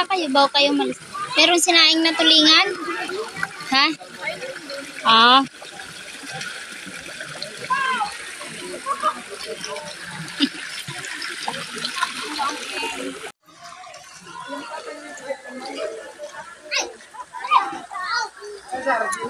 Muna kayo bago kayo malis. Meron sinaing na tulingan? Ha? Ah.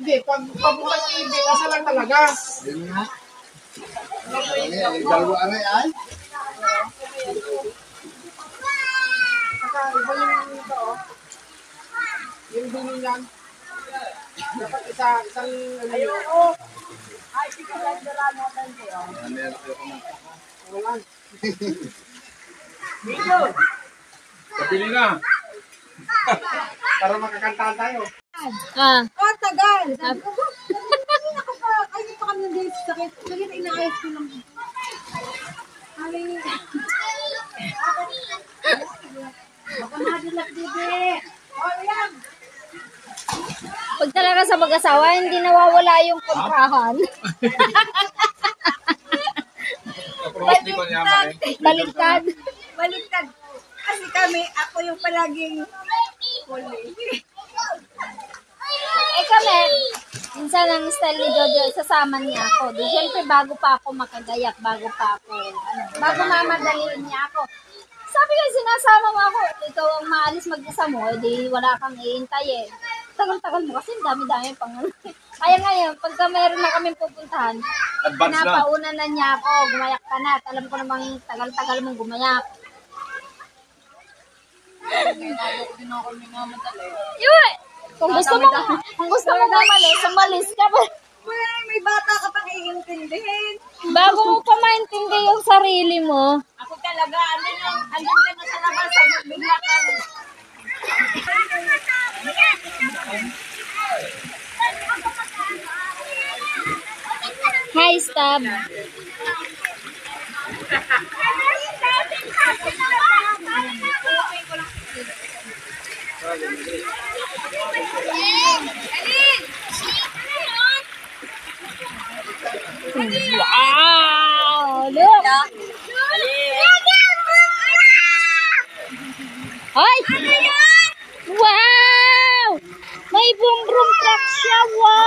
Hindi, pag pabukas TV, asa lang talaga. Yun nga. Ay, dalawa ay. Saka iba yung ito, oh. Yung dulo niyan. Dapat isa, isang ano yun. Oh, Meron ko ng wala. Kapili na. Para makakantahan tayo. Ah. Oh, tagal. Sabi ko, "Ay, ako pa, ay, pa kami ng date sakit. Sige na inaayos ko lang. Ay, baka madulak, bebe. Oh, yan. Pag talaga sa mag-asawa, hindi nawawala yung kontrahan. Baliktad. Baliktad. Kasi kami, ako yung palaging huli. Eh kami, minsan ang style ni Jojo, sasama niya ako. Di syempre bago pa ako makagayak, bago pa ako, ano, bago mamadaliin niya ako. Sabi ko, sinasama mo ako, ikaw ang maalis mag-isa mo, edi wala kang iintay eh. Tagal-tagal mo kasi dami-dami pang ano. Kaya ngayon, pagka meron na kaming pupuntahan, pag pinapauna na niya ako, gumayak ka na, at alam ko namang tagal-tagal mong gumayak. Yun! Kung gusto mo, kung gusto mo umalis, umalis ka ba? Wala, may bata ka pang iintindihin. Bago mo pa maintindi yung sarili mo, Ako talaga, andun yung, andun ka na sa labas, bigla kang hi, stab. ว้าวเลือว้าว ไม่บุ้มรุมกระชาวา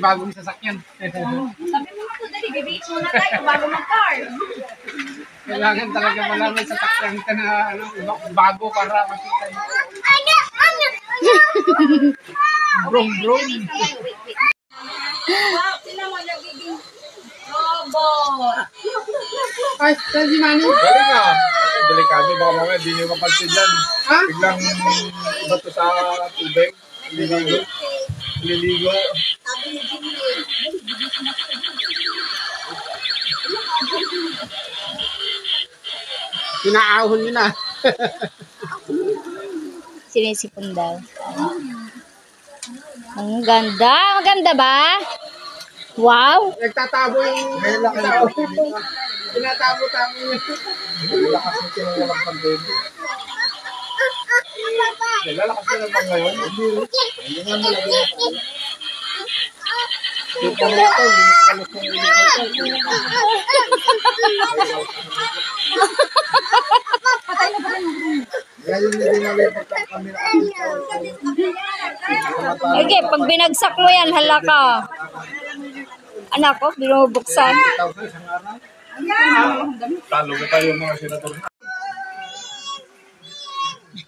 bagong sasakyan. Sabi mo nga dali, bibis muna tayo bago mag-car. Kailangan talaga malaman sa sasakyan ka na ano, bago para makita. Brum, brum. Wow, sila mo nagiging robot. Ay, saan si Manny? Galing ah. delikado. Baka mamaya di niyo mapansin dyan. Ha? Biglang bato sa tubig. Liligo. Liligo. Pinaahon nyo na. Sinisipon daw. Ang ganda. Maganda ba? Wow. Nagtatabo yung. Tinatabo-tabo nyo. Lakas ng kinukulang pandemic. Lalakas na naman ngayon. Hindi nga malagay na pala. Kita mo ito, linis na ulit ito. Ngayon hindi na may pagkakamera. Okay, pag binagsak mo yan, hala ka. Anak ko, binubuksan. Talo ko tayo mga senador.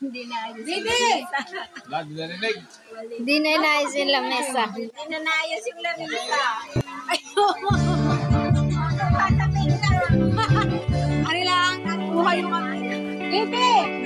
Bibi! Lagi narinig. Hindi na inayos yung lamesa. Inanayos yung lamisa. Ano yung mga... Bibi!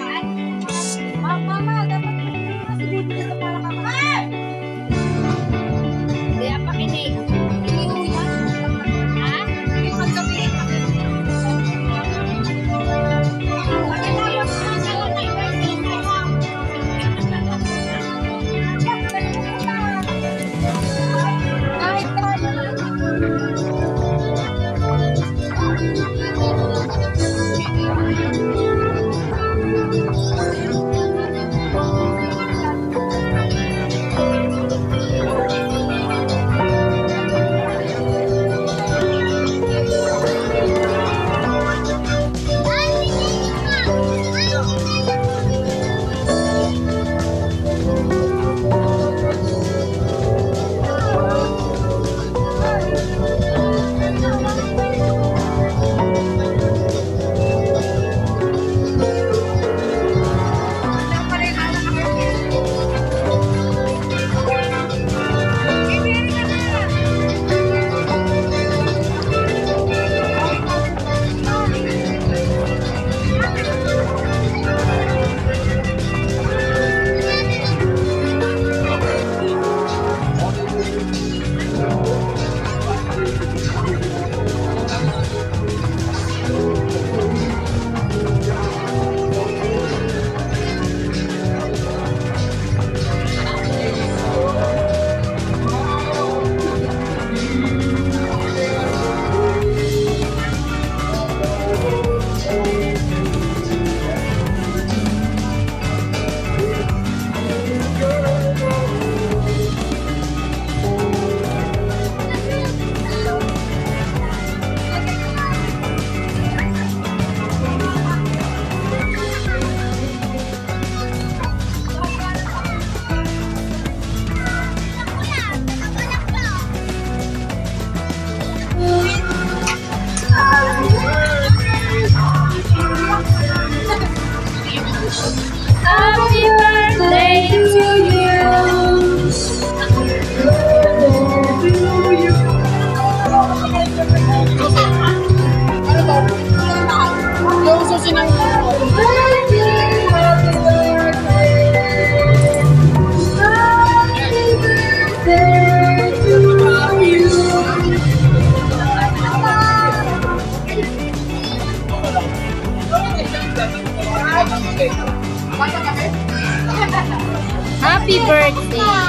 Happy birthday!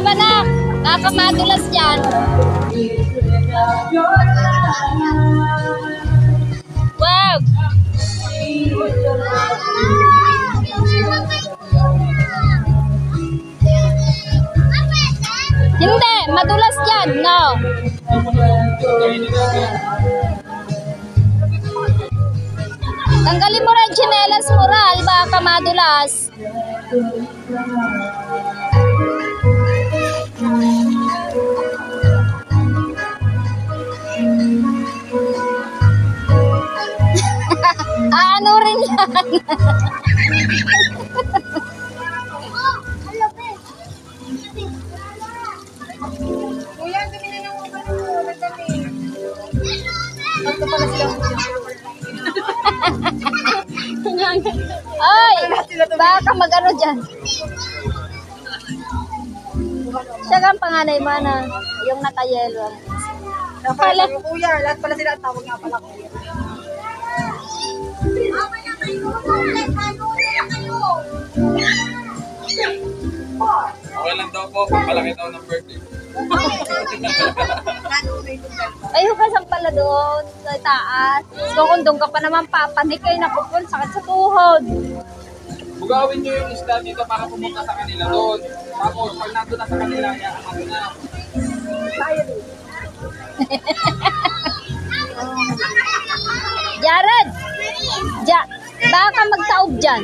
Baka madulas yan. Wow! Hindi, madulas yan. No. Tanggalin mo rin chinelas mo, Ral. Baka madulas. Ano rin yan? Kuya, dumi na ng ano, nagdami. Tatlo pala sila. Ay, baka mag-ano dyan. Siya ang panganay mo na, yung naka-yellow. Pala. Kuya, lahat pala sila ang tawag nga pala kuya. Okay lang daw po. Malaki daw ng birthday. Ay, hugasan pala doon sa taas. So, kung doon ka pa naman papanik kayo napupun, sakit sa tuhod. Bugawin nyo yung isda dito para pumunta sa kanila doon. Tapos, pag nandun na sa kanila, yan, ano na. Jared! Ja baka magtaob dyan.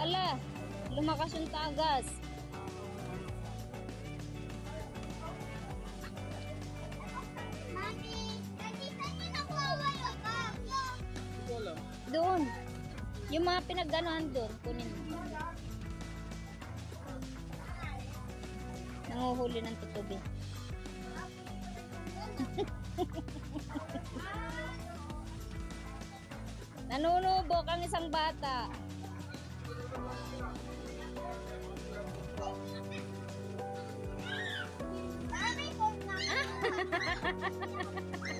Ala, lumakas yung tagas. Pinagganuhan doon, kunin mo. Nanguhuli ng tutubi. Nanunubok ang isang bata. Ari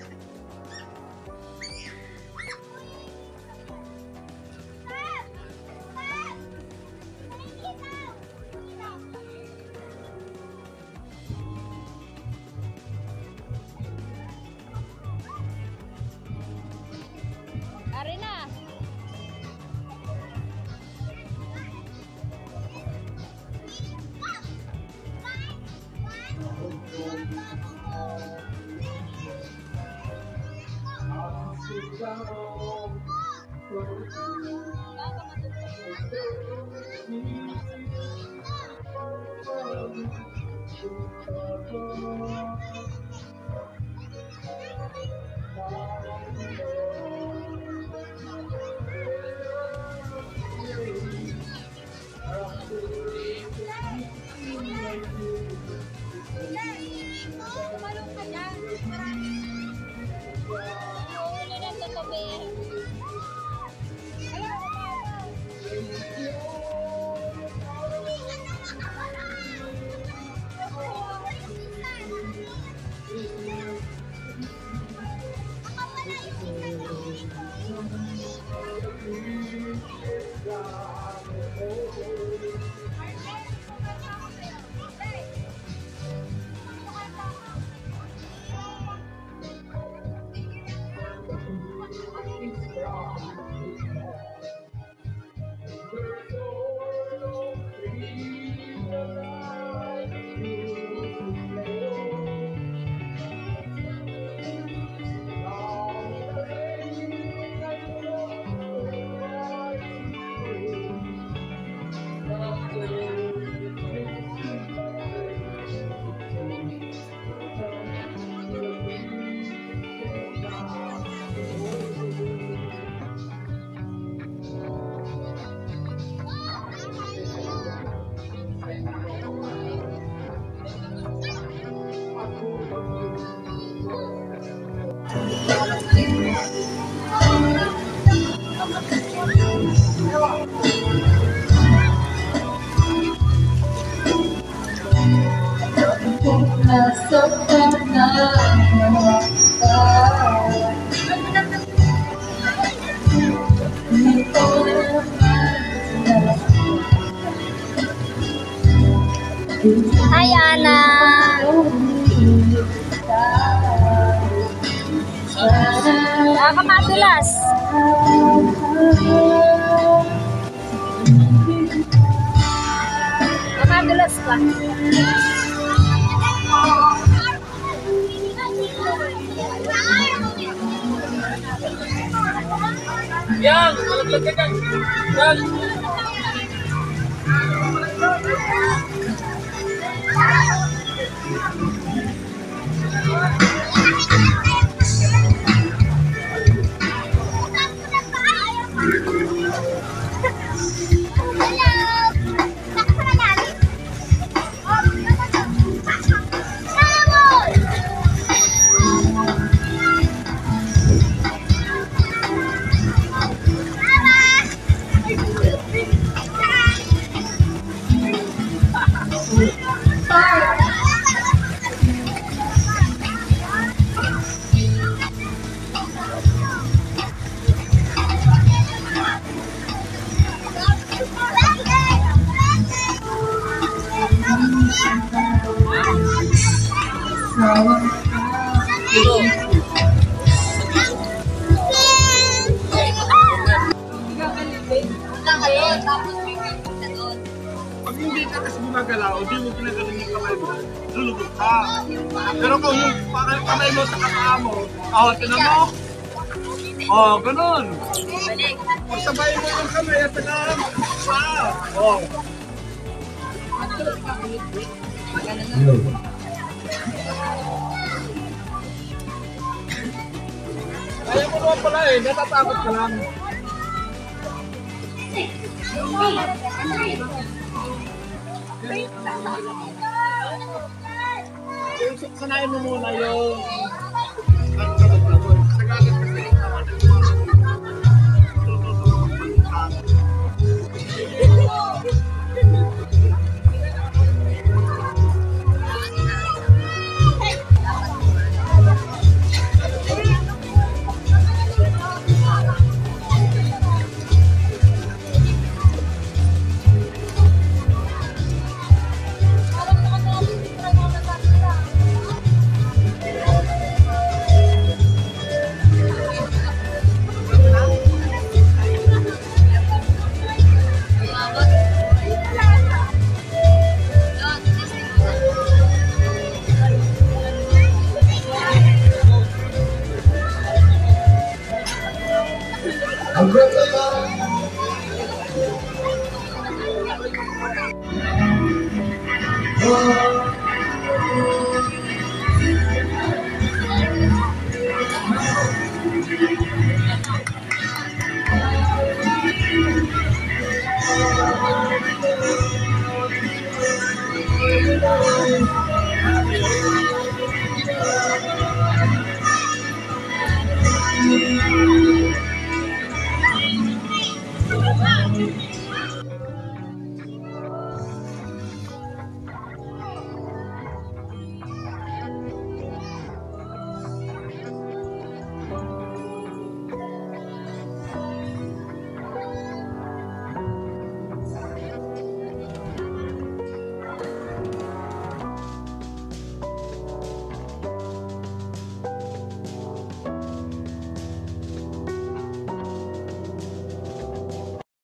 Hi, Ana! Baka madulas. Baka madulas ka. Yan! Malaglag ka dyan! Yan! Thank you. Ka kasi gumagalaw, hindi mo ginagaling yung kamay mo, lulubog ka. Pero kung yung kamay mo sa kapaa mo, ka na mo. Oh, ganun. Pag sabay mo yung kamay at saka paa. Oh. Kaya mo naman pala eh, natatakot ka lang. Sanayin mo muna yung